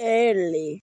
early.